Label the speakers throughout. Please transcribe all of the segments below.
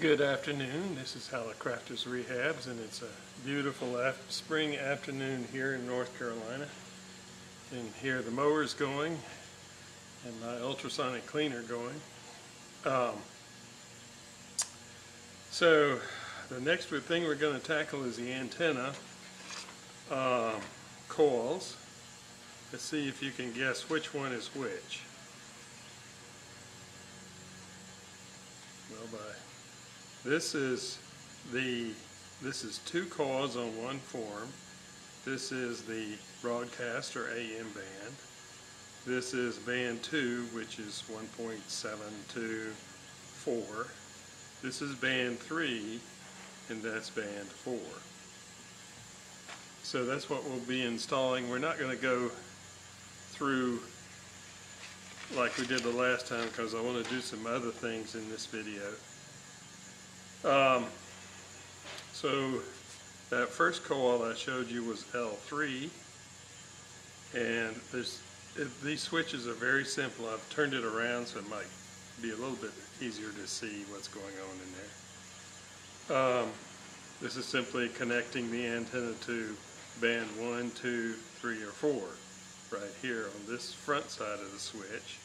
Speaker 1: Good afternoon. This is Hallicrafters Rehabs, and it's a beautiful spring afternoon here in North Carolina. And here the mower's going, and my ultrasonic cleaner going. Um, so the next thing we're going to tackle is the antenna um, coils. Let's see if you can guess which one is which. Well, by this is the this is two coils on one form. This is the broadcast or AM band. This is band 2, which is 1.724. This is band 3, and that's band 4. So that's what we'll be installing. We're not going to go through like we did the last time because I want to do some other things in this video. Um, so that first coil I showed you was L3 and there's it, these switches are very simple. I've turned it around so it might be a little bit easier to see what's going on in there. Um, this is simply connecting the antenna to band 1, 2, 3, or 4 right here on this front side of the switch.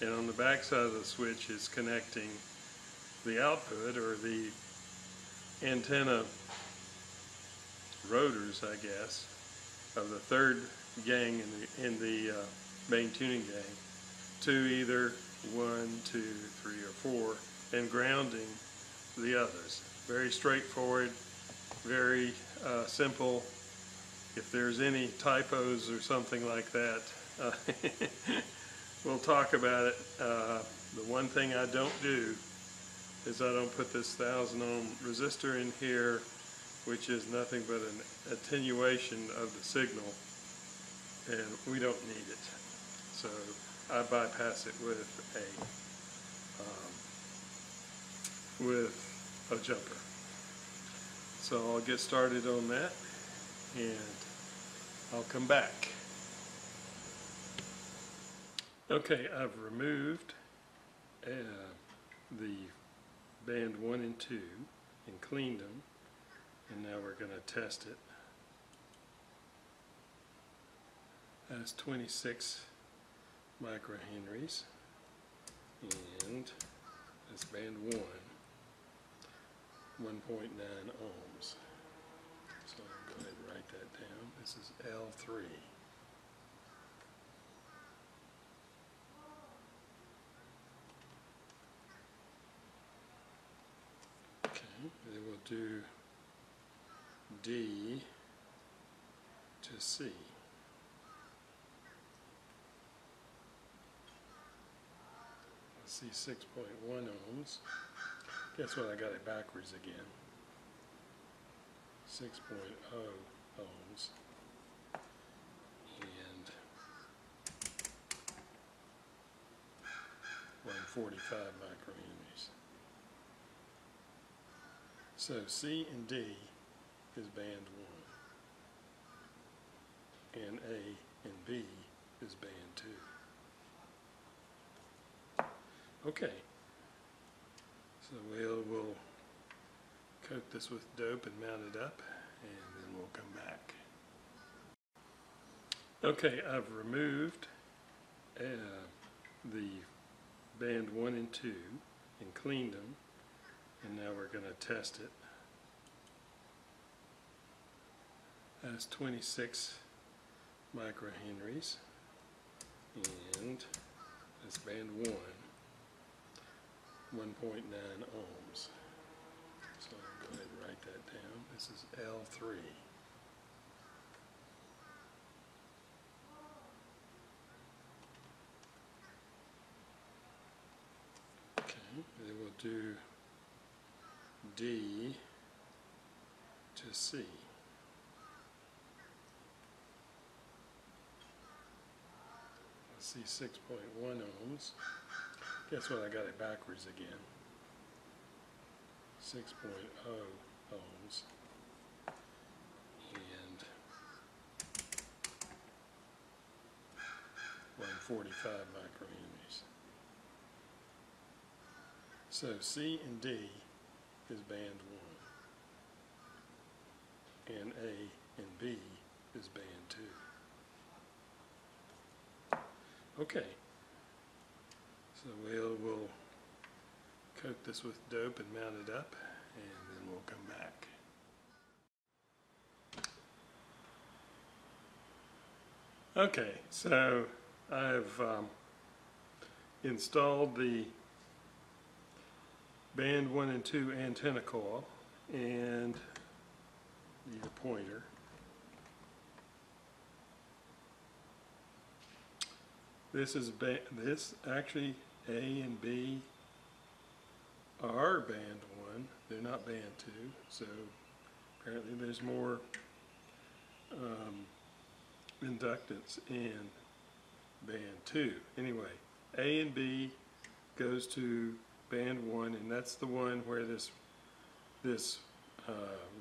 Speaker 1: And on the back side of the switch is connecting the output or the antenna rotors, I guess, of the third gang in the, in the uh, main tuning gang to either one, two, three, or four, and grounding the others. Very straightforward, very uh, simple. If there's any typos or something like that, uh, we'll talk about it. Uh, the one thing I don't do is I don't put this thousand ohm resistor in here which is nothing but an attenuation of the signal and we don't need it. So I bypass it with a um, with a jumper. So I'll get started on that and I'll come back. Okay I've removed uh, band 1 and 2 and cleaned them and now we're going to test it. That's 26 microhenries and that's band 1 1.9 ohms. So I'll go ahead and write that down. This is L3 then we'll do D to C. See 6.1 ohms. Guess what, I got it backwards again. 6.0 ohms. And 145 microhenries. So C and D is band 1 and A and B is band 2. Okay, so we'll, we'll coat this with dope and mount it up and then we'll come back. Okay, I've removed uh, the band 1 and 2 and cleaned them and now we're going to test it. That's 26 microhenries. And that's band 1 1.9 ohms. So I'll go ahead and write that down. This is L3 okay then we'll do D to C. See 6.1 ohms. Guess what, I got it backwards again. 6.0 ohms. And 145 microhenries. So C and D is band one. And A and B is band two. Okay. So we'll, we'll coat this with dope and mount it up, and then we'll come back. Okay, so I've um, installed the band one and two antenna coil and the pointer. This is this actually A and B are band one. They're not band two. So apparently there's more um, inductance in band two. Anyway, A and B goes to band one, and that's the one where this this uh,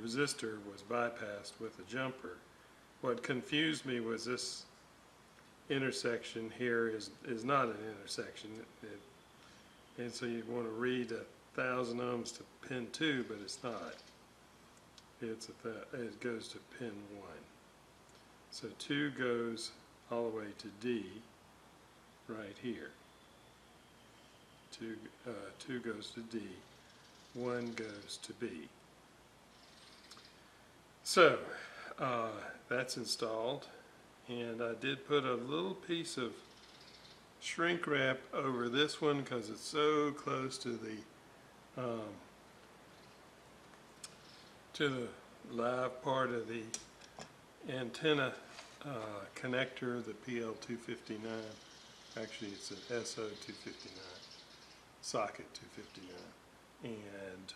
Speaker 1: resistor was bypassed with a jumper. What confused me was this intersection here is is not an intersection, it, it, and so you want to read a thousand ohms to pin two, but it's not. It's a it goes to pin one. So two goes all the way to D, right here. Two, uh, two goes to D, one goes to B. So, uh, that's installed, and I did put a little piece of shrink wrap over this one because it's so close to the um, to the live part of the antenna uh, connector, the PL259. Actually, it's an SO259, socket 259. And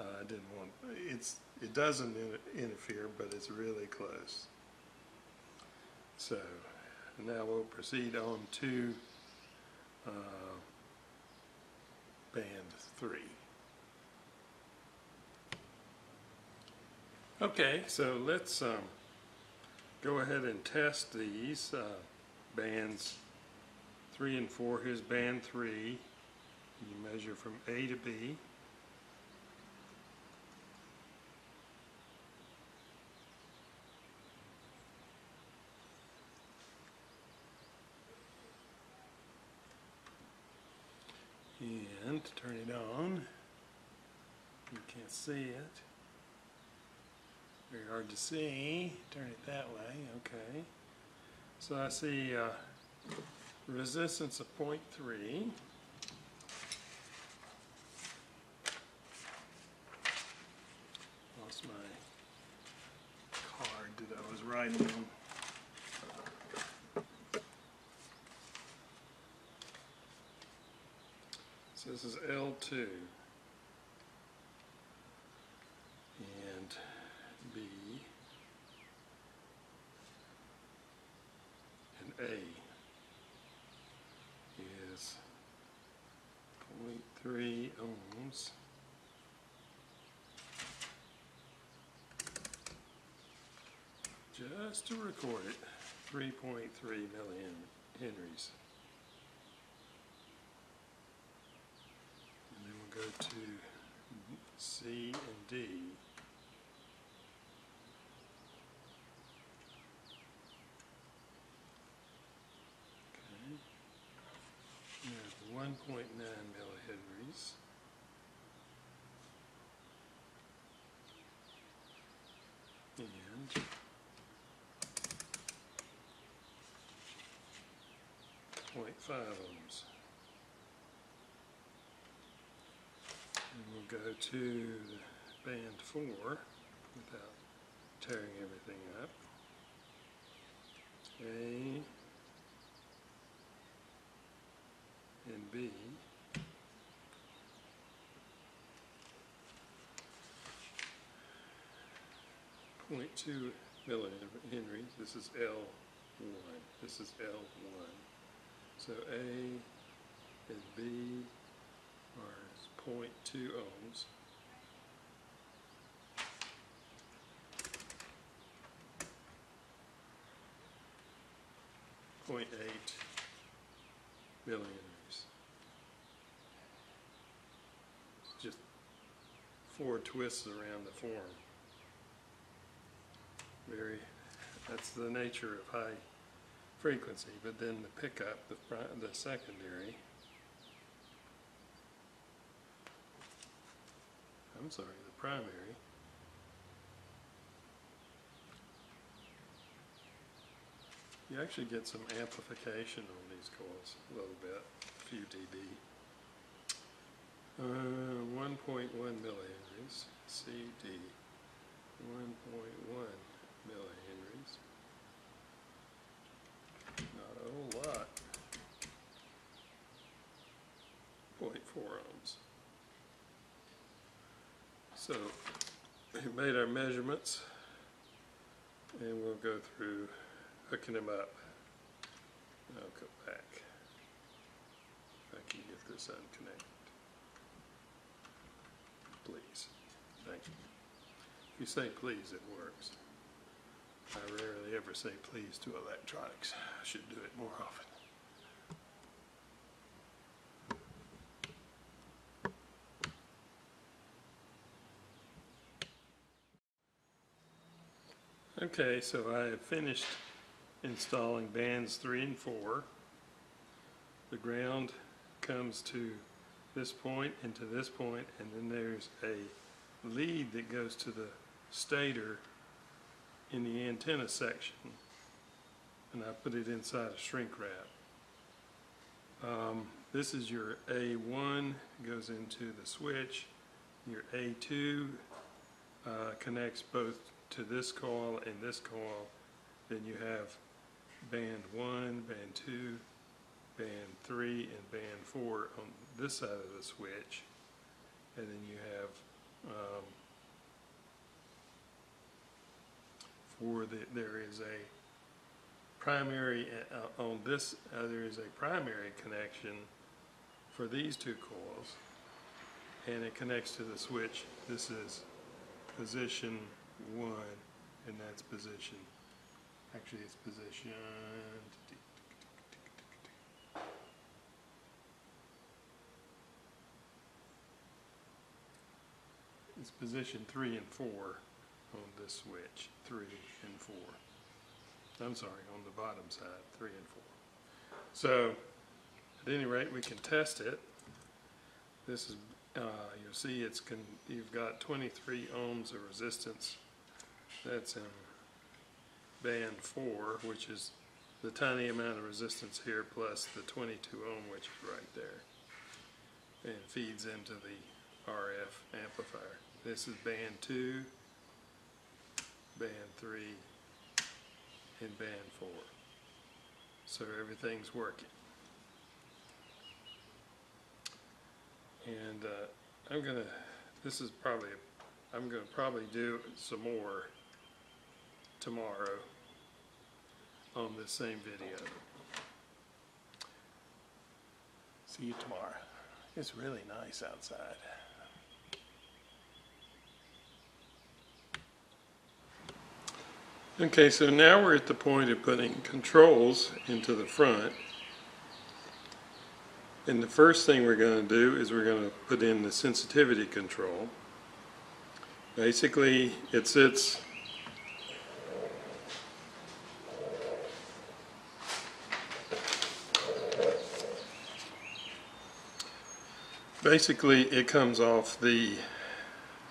Speaker 1: uh, I didn't want, it's, it doesn't inter- interfere, but it's really close. So now we'll proceed on to uh, band three. Okay, so let's um, go ahead and test these uh, bands three and four. Here's band three. You measure from A to B. And turn it on. You can't see it. Very hard to see. Turn it that way, okay. So I see uh, resistance of 0.3. Lost my card that I was writing on. So this is L2. And B and A is 0.3 ohms. Just to record it, 3.3 million henries. And then we'll go to C and D. Okay. There's 1.9 millihenries. And ohms. And we'll go to band four without tearing everything up. A and B. Point two millihenry, this is L one, this is L one. So A and B point 0.2 ohms. Point eight. It's just four twists around the form. Very, that's the nature of high frequency, but then the pickup, the, pri- the secondary. I'm sorry, the primary. You actually get some amplification on these coils, a little bit, a few dB. Uh, one point one millihenries, CD, one point one millihenries. Not a whole lot. Point four ohms. So, we made our measurements, and we'll go through hooking them up. I'll go back. If I can get this unconnected. Please. Thank you. If you say please, it works. I rarely ever say please to electronics. I should do it more often. Okay, so I have finished installing bands three and four. The ground comes to this point and to this point, and then there's a lead that goes to the stator in the antenna section. And I put it inside a shrink wrap. Um, this is your A1, goes into the switch. Your A2 uh, connects both to this coil and this coil. Then you have band 1, band 2, band 3, and band 4 on this side of the switch. And then you have um, the, there is a primary, uh, on this, uh, there is a primary connection for these two coils, and it connects to the switch. This is position one, and that's position, actually it's position, it's position three and four on this switch, three and four. I'm sorry, on the bottom side, three and four. So, at any rate, we can test it. This is, uh, you'll see it's, you've got twenty-three ohms of resistance. That's in band four, which is the tiny amount of resistance here plus the twenty-two ohm, which is right there. And feeds into the RF amplifier. This is band two, band three, and band four. So everything's working. And uh, I'm gonna, this is probably, I'm gonna probably do some more tomorrow on this same video. See you tomorrow. It's really nice outside. Okay, so now we're at the point of putting controls into the front. And the first thing we're going to do is we're going to put in the sensitivity control. Basically, it sits Basically, it comes off the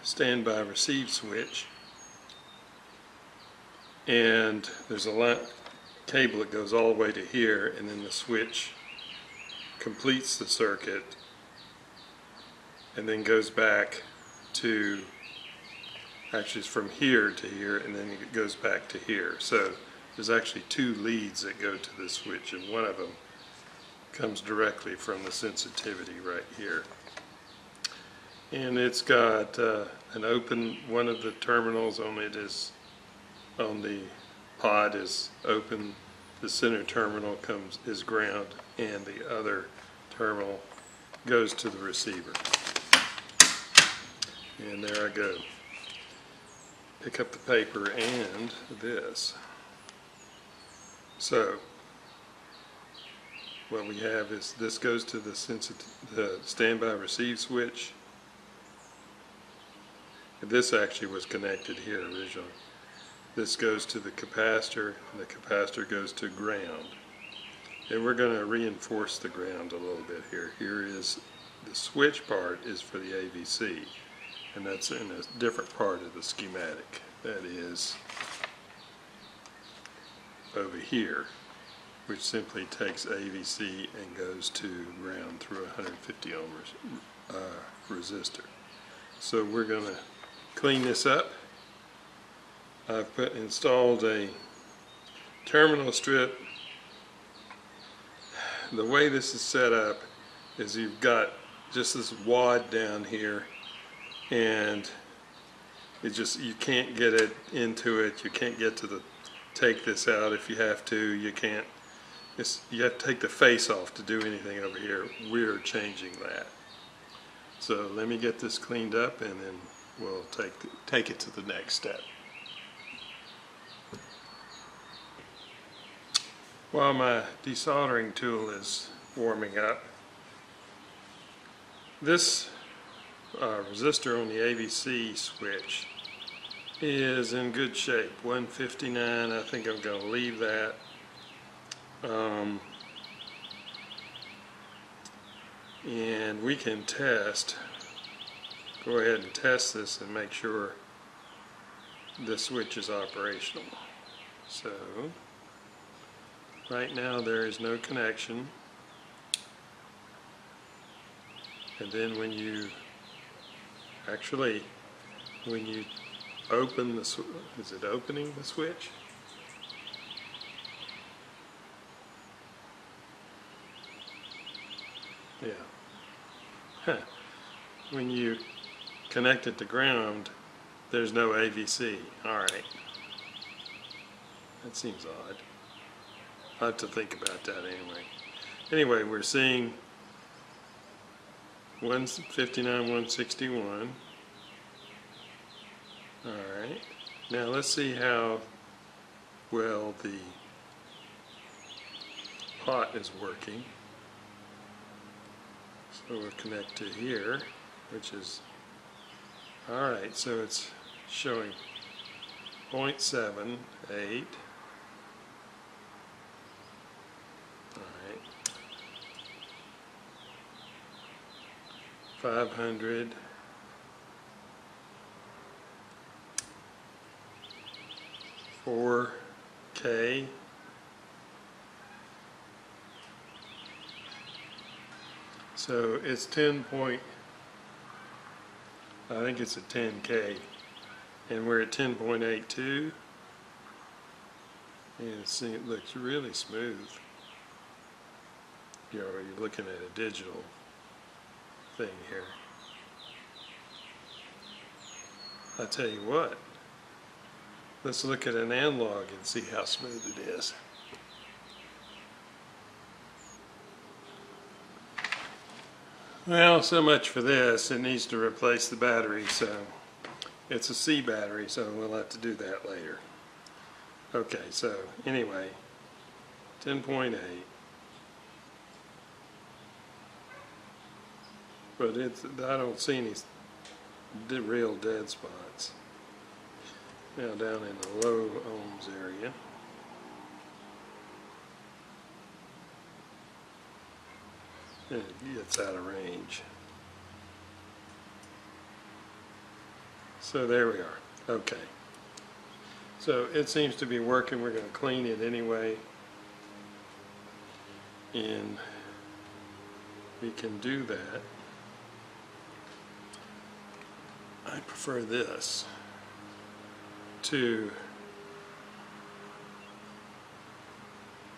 Speaker 1: standby receive switch and there's a line, cable that goes all the way to here and then the switch completes the circuit and then goes back to actually it's from here to here and then it goes back to here. So there's actually two leads that go to the switch and one of them comes directly from the sensitivity right here. And it's got uh, an open one of the terminals on it is on the pod is open, the center terminal comes, is ground, and the other terminal goes to the receiver. And there I go. Pick up the paper and this. So, what we have is this goes to the the standby receive switch. This actually was connected here originally. This goes to the capacitor, and the capacitor goes to ground. And we're going to reinforce the ground a little bit here. Here is the switch part is for the AVC, and that's in a different part of the schematic. That is over here, which simply takes AVC and goes to ground through a 150 ohm res- uh, resistor. So we're going to clean this up. I've put installed a terminal strip. The way this is set up is you've got just this wad down here and it just you can't get it into it. You can't get to the take this out if you have to. You can't it's, you have to take the face off to do anything over here. We're changing that. So let me get this cleaned up and then we'll take the, take it to the next step while my desoldering tool is warming up this uh, resistor on the AVC switch is in good shape. 159, I think I'm going to leave that. Um, and we can test, go ahead and test this and make sure the switch is operational. So, right now there is no connection. And then when you, actually, when you open the, is it opening the switch? Yeah. Huh. When you connect it to ground, there's no AVC. All right. That seems odd. Have to think about that anyway. Anyway, we're seeing 159, 161. All right. Now let's see how well the pot is working. So we'll connect to here, which is, all right, so it's showing 0.78. 500. Four K. So it's ten point, I think it's a ten K, and we're at ten point eight two. And see, it looks really smooth. You know, you're looking at a digital thing here. I tell you what, let's look at an analog and see how smooth it is. Well, so much for this. It needs to replace the battery, so it's a C battery, so we'll have to do that later. Okay, so anyway, 10.8. But it's, I don't see any real dead spots. Now down in the low ohms area. It gets out of range. So there we are. Okay. So it seems to be working. We're going to clean it anyway. And we can do that. I prefer this to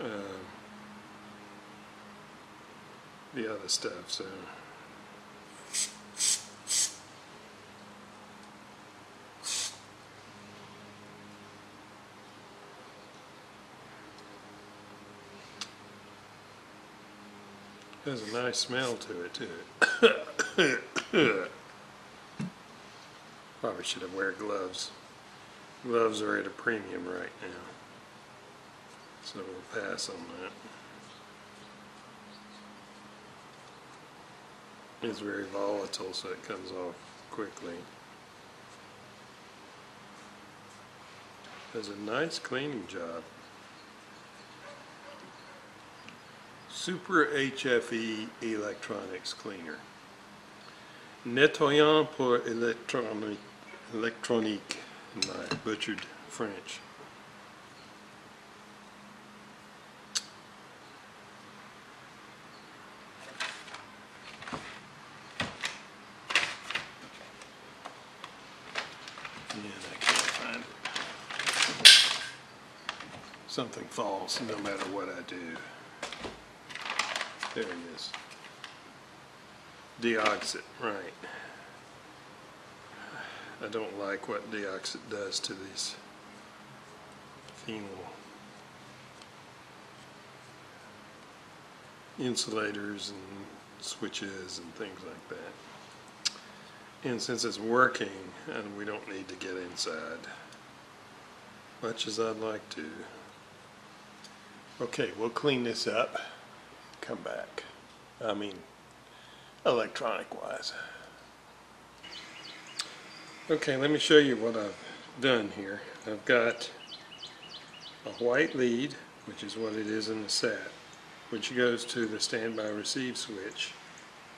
Speaker 1: uh, the other stuff. So has a nice smell to it too. Should have wear gloves. Gloves are at a premium right now. So we'll pass on that. It's very volatile, so it comes off quickly. Does a nice cleaning job. Super HFE Electronics Cleaner. Nettoyant pour électronique, électronique, my butchered French. Something falls no matter what I do. There it is. Deoxit, right. I don't like what deoxit does to these phenol insulators and switches and things like that. And since it's working, and we don't need to get inside, much as I'd like to. Okay, we'll clean this up, come back. I mean, electronic wise. Okay, let me show you what I've done here. I've got a white lead, which is what it is in the set, which goes to the standby receive switch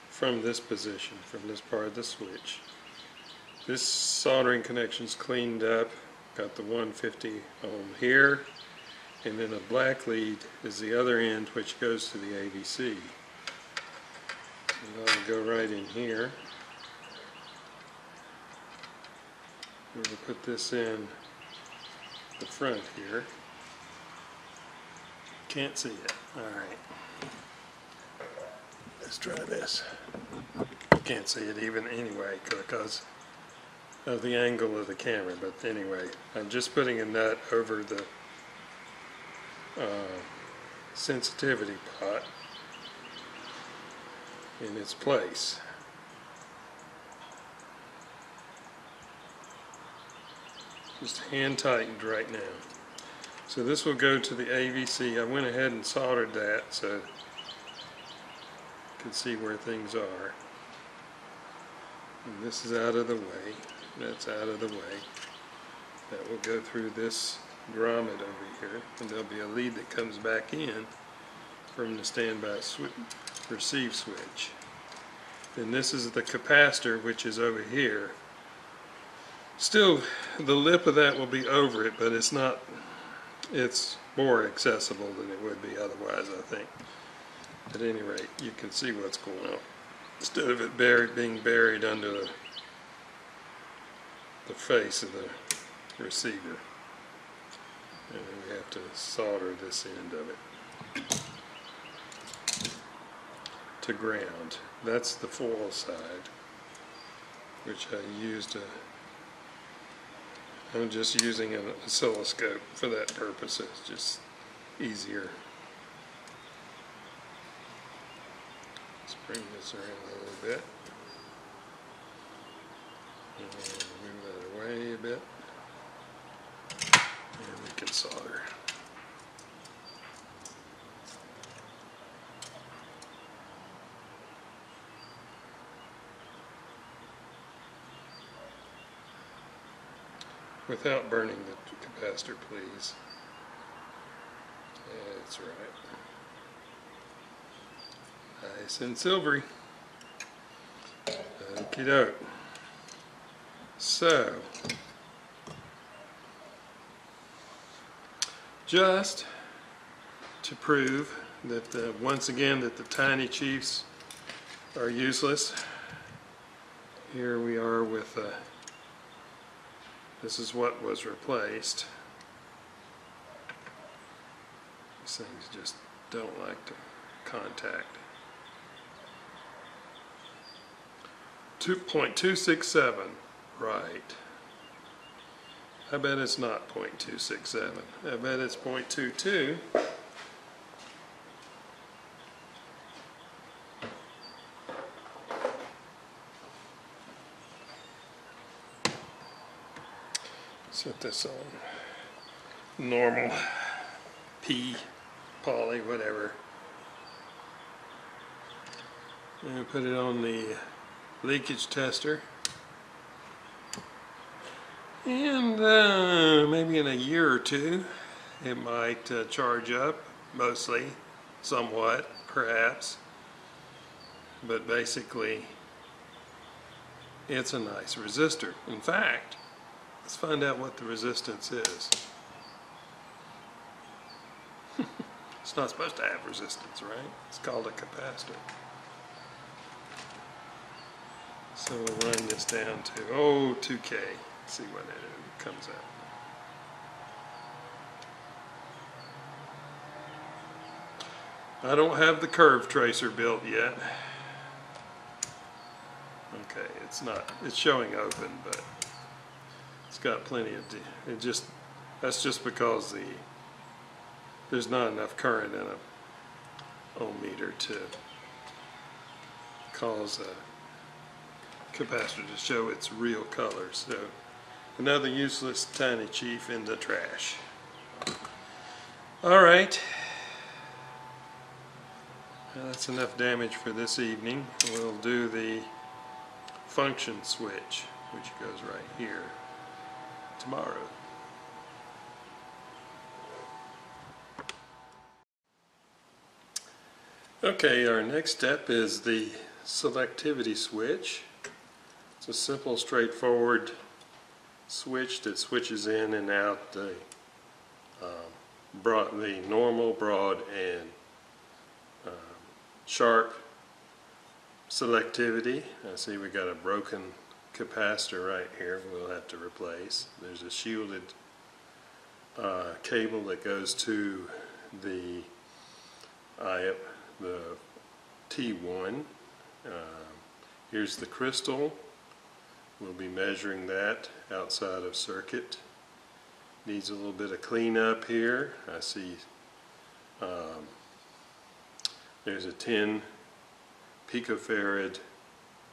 Speaker 1: from this position, from this part of the switch. This soldering connection's cleaned up, got the 150 ohm here, and then a black lead is the other end which goes to the AVC. And I'll go right in here. Going to put this in the front here. Can't see it. Alright. Let's try this. Can't see it even anyway because of the angle of the camera, but anyway, I'm just putting a nut over the uh, sensitivity pot in its place. Just hand tightened right now. So this will go to the AVC. I went ahead and soldered that so you can see where things are. And this is out of the way. That's out of the way. That will go through this grommet over here and there'll be a lead that comes back in from the standby swi receive switch. Then this is the capacitor which is over here. Still, the lip of that will be over it, but it's not, it's more accessible than it would be otherwise, I think. At any rate, you can see what's going on. Instead of it buried, being buried under the, the face of the receiver. And then we have to solder this end of it to ground. That's the foil side, which I used a I'm just using an oscilloscope for that purpose. It's just easier. Let's bring this around a little bit. Move that away a bit. And we can solder. Without burning the capacitor, please. That's right. Nice and silvery. Okie doke. So, just to prove that uh, once again that the tiny chiefs are useless, here we are with uh, this is what was replaced. These things just don't like to contact. 2.267, right. I bet it's not 0.267. I bet it's 0.22. Set on normal P, poly, whatever. And put it on the leakage tester. And uh, maybe in a year or two, it might uh, charge up, mostly, somewhat, perhaps. But basically, it's a nice resistor. In fact, let's find out what the resistance is. it's not supposed to have resistance, right? It's called a capacitor. So we'll run this down to, oh, 2K. see what it comes out. I don't have the curve tracer built yet. Okay, it's not, it's showing open, but it's got plenty of, it just, that's just because the, there's not enough current in a ohm meter to cause a capacitor to show its real color. So another useless tiny chief in the trash. All right. Well, that's enough damage for this evening. We'll do the function switch, which goes right here, tomorrow. Okay, our next step is the selectivity switch. It's a simple, straightforward switch that switches in and out the um, broad, the normal, broad, and sharp selectivity. I see we got a broken capacitor right here we'll have to replace. There's a shielded uh, cable that goes to the I, the T1. Uh, here's the crystal. We'll be measuring that outside of circuit. Needs a little bit of cleanup here. I see um, there's a 10 picofarad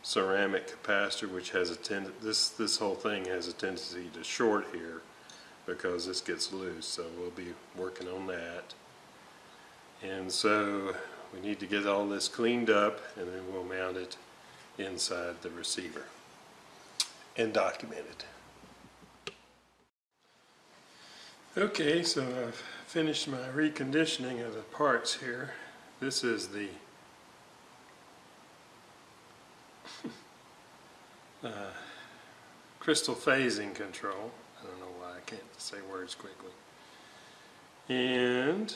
Speaker 1: ceramic capacitor which has a tendency, this, this whole thing has a tendency to short here because this gets loose so we'll be working on that and so we need to get all this cleaned up and then we'll mount it inside the receiver and document it. Okay, so I've finished my reconditioning of the parts here this is the uh, crystal phasing control. I don't know why I can't say words quickly. And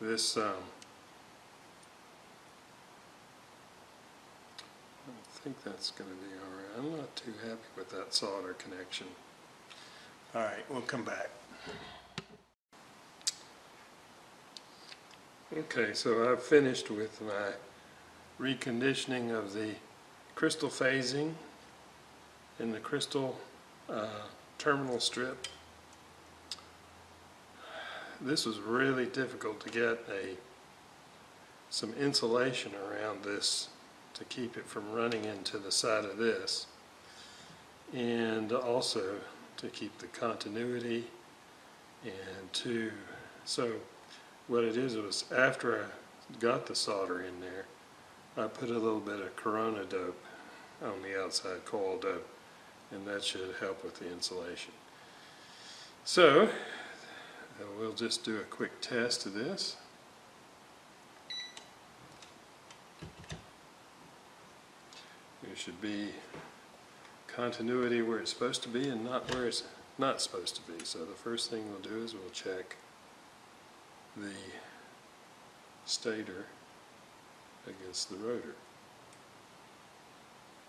Speaker 1: this um, I think that's going to be alright. I'm not too happy with that solder connection. Alright, we'll come back. Okay, so I've finished with my reconditioning of the crystal phasing in the crystal uh, terminal strip. This was really difficult to get a some insulation around this to keep it from running into the side of this and also to keep the continuity and to so what it is was after I got the solder in there, I put a little bit of Corona dope on the outside, coil dope, and that should help with the insulation. So, we'll just do a quick test of this. There should be continuity where it's supposed to be and not where it's not supposed to be. So the first thing we'll do is we'll check the stator against the rotor.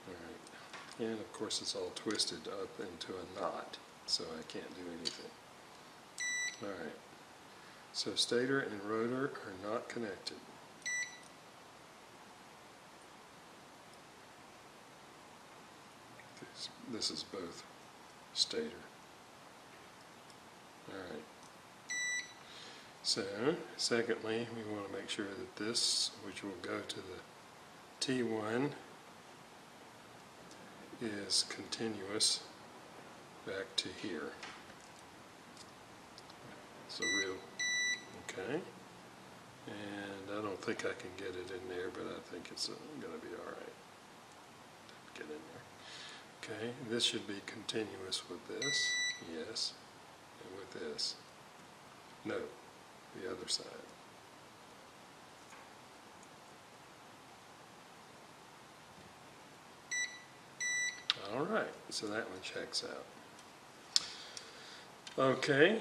Speaker 1: Alright, and of course it's all twisted up into a knot, so I can't do anything. Alright, so stator and rotor are not connected. This, is both stator. Alright. So, secondly, we want to make sure that this, which will go to the T1, is continuous back to here. It's a real, okay. And I don't think I can get it in there, but I think it's uh, going to be alright. Get in there. Okay, this should be continuous with this, yes, and with this. No, the other side. All right, so that one checks out. Okay.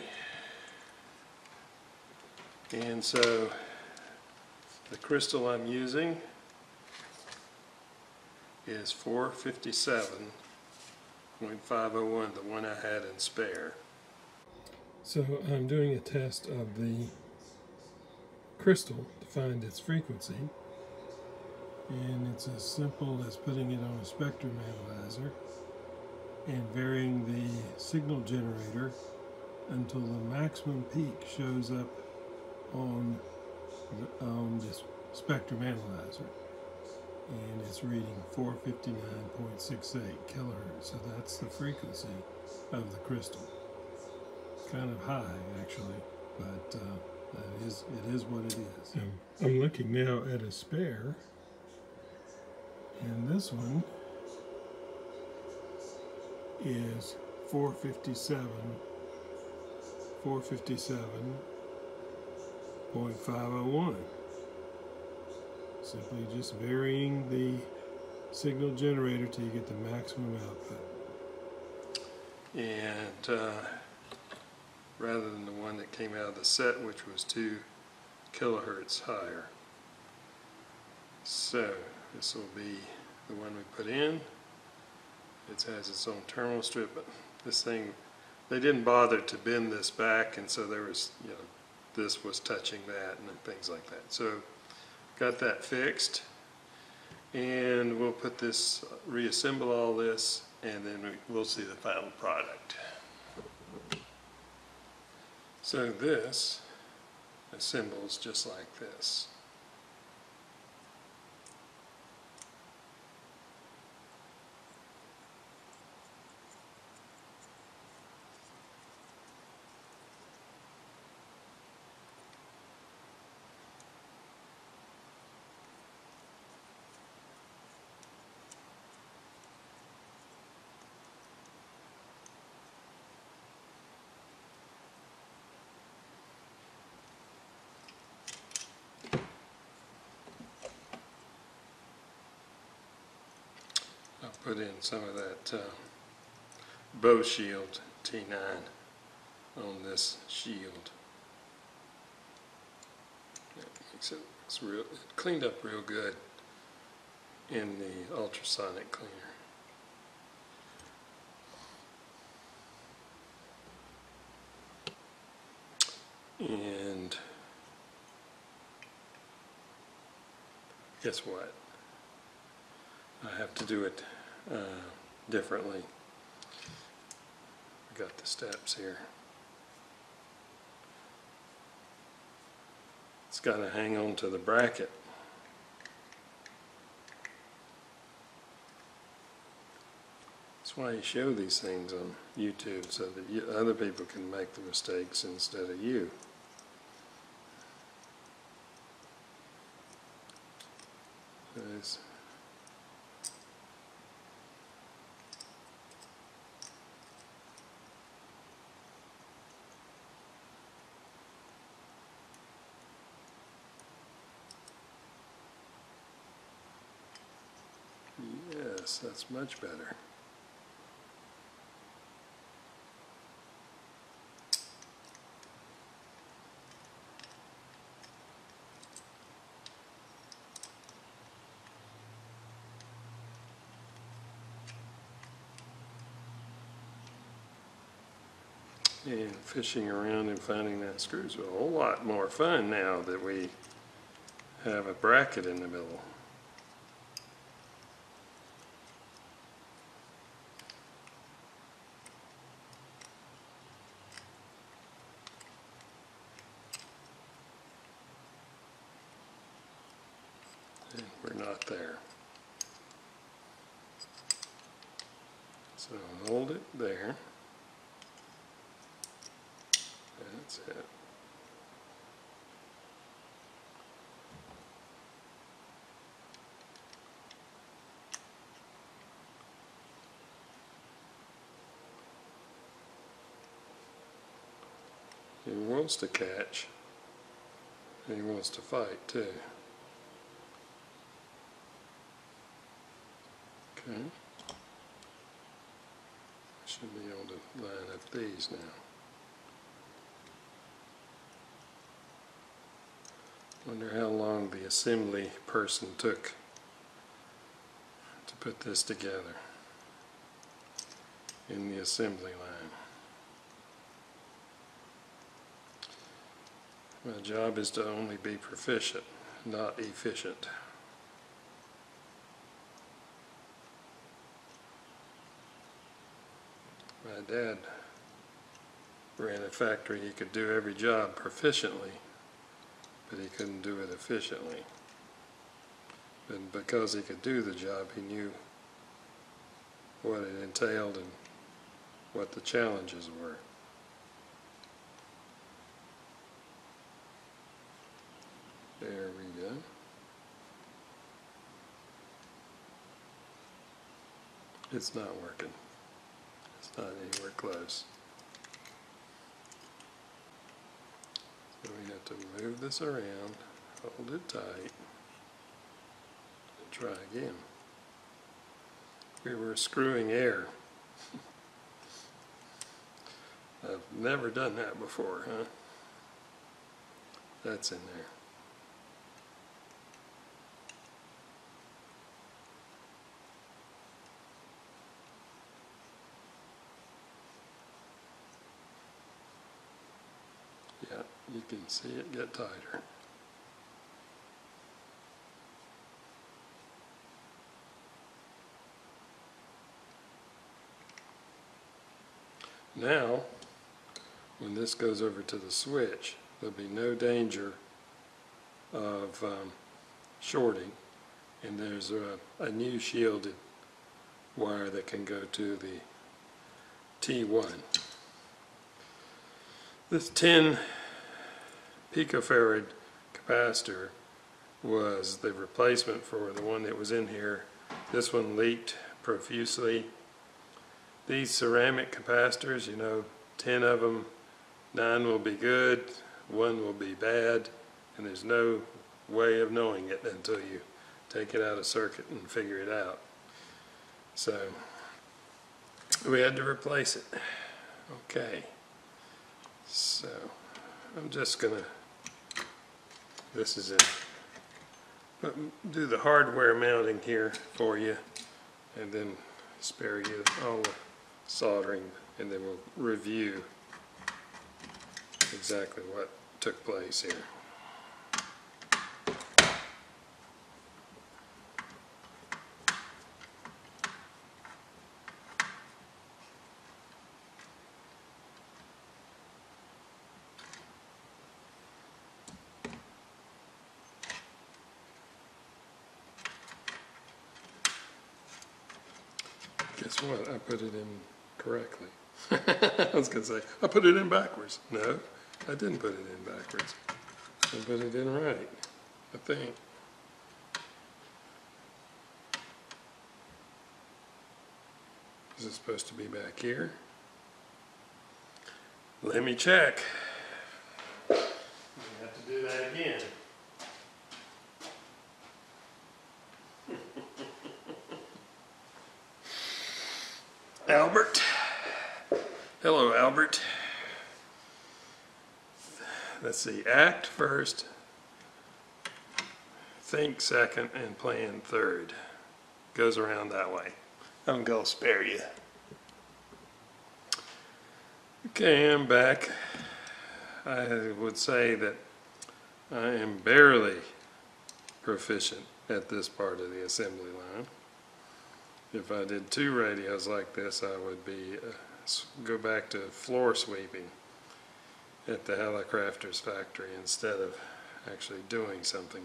Speaker 1: And so the crystal I'm using is four fifty-seven point five oh one, the one I had in spare. So I'm doing a test of the crystal to find its frequency. And it's as simple as putting it on a spectrum analyzer and varying the signal generator until the maximum peak shows up on the, on this spectrum analyzer. And it's reading 459.68 kilohertz. So that's the frequency of the crystal. Kind of high actually but uh, that is it is what it is. I'm looking now at a spare. And this one is 457 457.501 simply just varying the signal generator till you get the maximum output. And uh, rather than the one that came out of the set which was 2 kilohertz higher. So this will be the one we put in. It has its own terminal strip but this thing they didn't bother to bend this back and so there was you know this was touching that and things like that. So got that fixed and we'll put this reassemble all this and then we, we'll see the final product so this assembles just like this put in some of that uh, Boeshield T9 on this shield. That makes it looks real it cleaned up real good in the ultrasonic cleaner. And guess what? I have to do it uh, differently. I got the steps here. It's got to hang on to the bracket. That's why you show these things on YouTube so that you, other people can make the mistakes instead of you. There's Yes, that's much better. And fishing around and finding that screw is a whole lot more fun now that we have a bracket in the middle. And we're not there. So hold it there. That's it. He wants to catch. And he wants to fight too. Okay. Should be able to line up these now. Wonder how long the assembly person took to put this together in the assembly line. My job is to only be proficient, not efficient. My dad ran a factory, he could do every job proficiently, but he couldn't do it efficiently. And because he could do the job, he knew what it entailed and what the challenges were. There we go. It's not working. It's not anywhere close. So we have to move this around, hold it tight, and try again. We were screwing air. I've never done that before, huh? That's in there. Yeah, you can see it get tighter. Now, when this goes over to the switch, there'll be no danger of um, shorting. And there's a, a new shielded wire that can go to the T1. This 10 picofarad capacitor was the replacement for the one that was in here. This one leaked profusely. These ceramic capacitors, you know, 10 of them, 9 will be good, 1 will be bad, and there's no way of knowing it until you take it out of circuit and figure it out. So, we had to replace it. Okay. So, I'm just gonna, this is it. But Do the hardware mounting here for you, and then spare you all the soldering, and then we'll review exactly what took place here. What? I put it in correctly. I was gonna say, I put it in backwards. No, I didn't put it in backwards. I put it in right, I think. Is it supposed to be back here? Let me check. We have to do that again. Albert. Hello, Albert. Let's see, act first, think second, and plan third. Goes around that way. I'm gonna spare you. Okay, I'm back. I would say that I am barely proficient at this part of the assembly line. If I did two radios like this, I would be, uh, go back to floor sweeping at the Hallicrafters factory instead of actually doing something.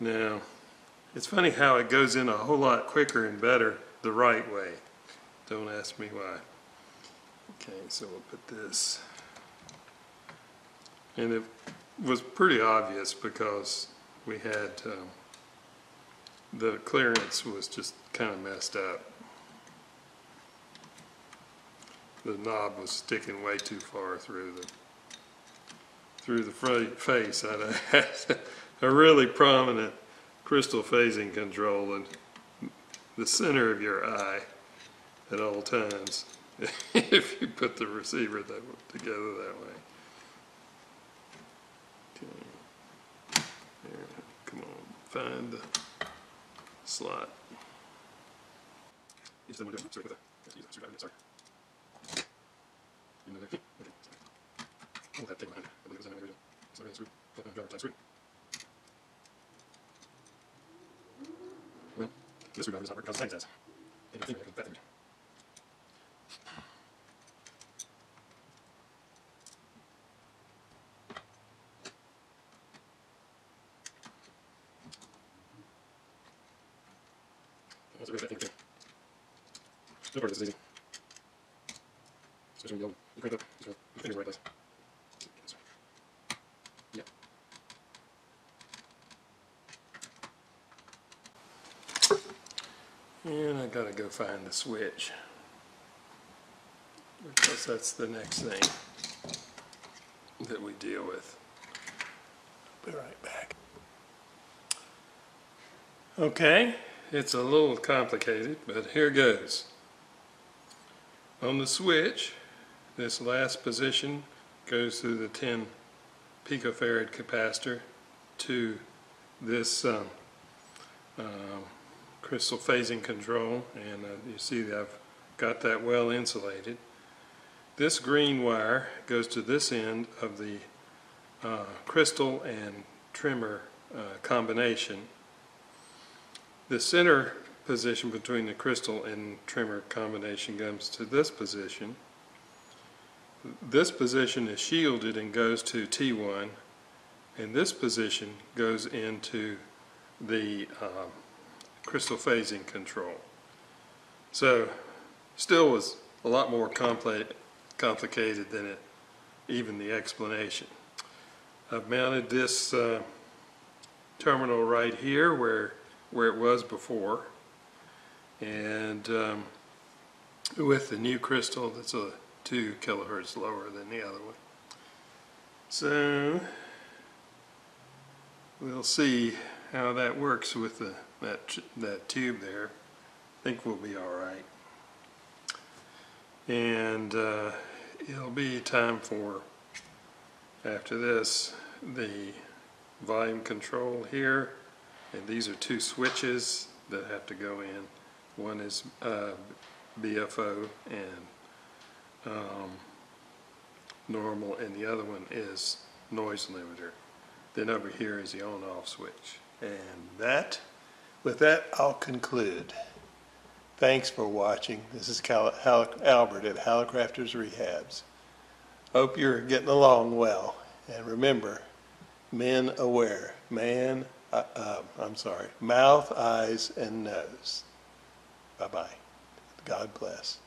Speaker 1: Now, it's funny how it goes in a whole lot quicker and better the right way. Don't ask me why. Okay, so we'll put this. And it was pretty obvious because we had, um, the clearance was just kind of messed up. The knob was sticking way too far through the through the face. I had a really prominent crystal phasing control in the center of your eye at all times if you put the receiver that, together that way. Okay. There, come on, find the slot. Just it a, use a screwdriver, sorry. You know? Okay, sorry. I believe it was in there. Sorry, screw. Uh, driver screw. Well, this screwdriver does not work because the says. I can them. That's a really bad thing to No this is easy. You, you crank up, the right place. And I gotta go find the switch. Because that's the next thing that we deal with. Be right back. Okay, it's a little complicated, but here goes. On the switch, this last position goes through the 10 picofarad capacitor to this um, um, crystal phasing control, and uh, you see that I've got that well insulated. This green wire goes to this end of the uh, crystal and trimmer uh, combination. The center position between the crystal and trimmer combination comes to this position. This position is shielded and goes to T1, and this position goes into the um, crystal phasing control. So, still was a lot more compli complicated than it, even the explanation. I've mounted this uh, terminal right here where where it was before. And um, with the new crystal, that's a two kilohertz lower than the other one. So we'll see how that works with the, that, that tube there. I think we'll be all right. And uh, it'll be time for, after this, the volume control here. And these are two switches that have to go in. One is uh, BFO and um, normal, and the other one is noise limiter. Then over here is the on-off switch. And that, with that, I'll conclude. Thanks for watching. This is Cal Albert at Hallicrafters Rehabs. Hope you're getting along well. And remember, men aware. Man uh, uh, I'm sorry, mouth, eyes, and nose. Bye-bye. God bless.